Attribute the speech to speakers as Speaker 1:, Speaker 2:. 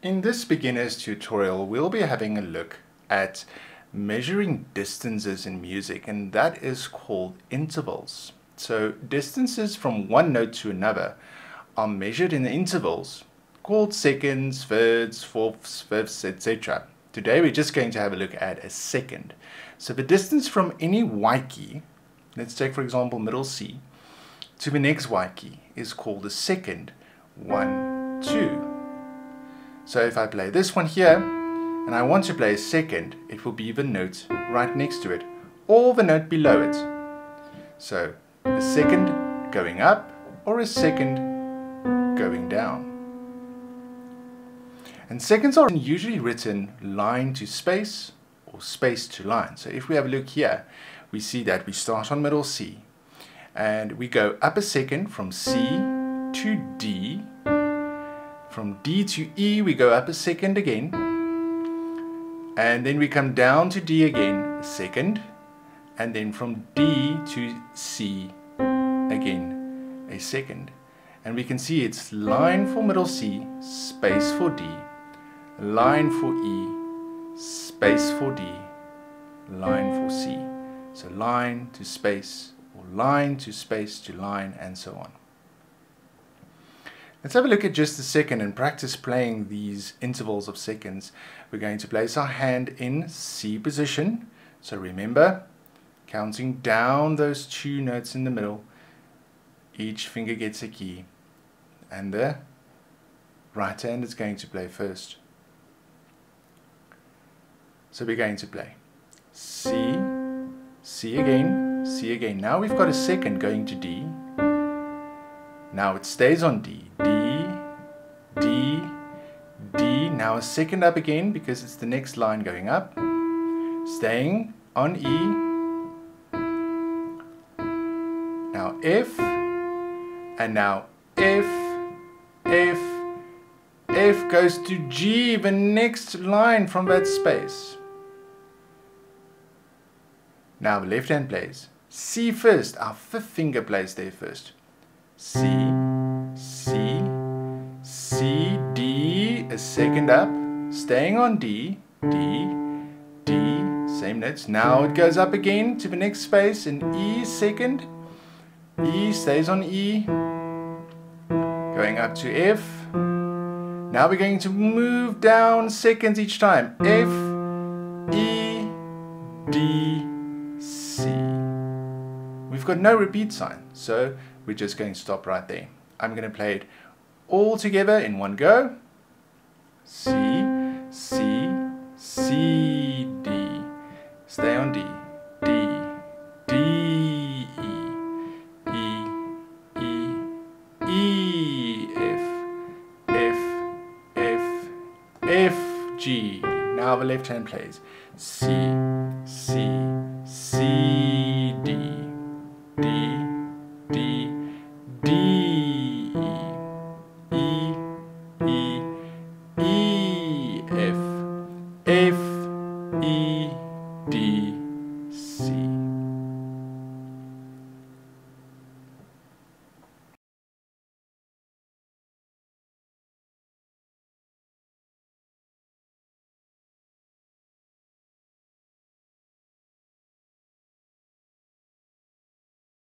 Speaker 1: In this beginner's tutorial, we'll be having a look at measuring distances in music, and that is called intervals. So distances from one note to another are measured in intervals called seconds, thirds, fourths, fifths, etc. Today we're just going to have a look at a second. So the distance from any Y key, let's take for example middle C, to the next Y key is called a second. One, two. So if I play this one here, and I want to play a second, it will be the note right next to it, or the note below it. So a second going up, or a second going down. And seconds are usually written line to space, or space to line. So if we have a look here, we see that we start on middle C, and we go up a second from C to D, from D to E, we go up a second again. And then we come down to D again, a second. And then from D to C again, a second. And we can see it's line for middle C, space for D, line for E, space for D, line for C. So line to space, or line to space to line, and so on. Let's have a look at just a second and practice playing these intervals of seconds. We're going to place our hand in C position. So remember, counting down those two notes in the middle, each finger gets a key. And the right hand is going to play first. So we're going to play C, C again, C again. Now we've got a second going to D, now it stays on D. D, D, D. Now a second up again because it's the next line going up. Staying on E. Now F. And now F, F, F goes to G, the next line from that space. Now the left hand plays. C first, our fifth finger plays there first. C, C, C, D, a second up, staying on D, D, D, same notes. Now it goes up again to the next space in E second, E stays on E, going up to F. Now we're going to move down seconds each time. F, E, D, C. We've got no repeat sign, so we're just going to stop right there. I'm going to play it all together in one go. C, C, C, D. Stay on D. D, D, E, E, E, E, F, F, F, F, G. Now the left hand plays C, C, C, D, D, D, E,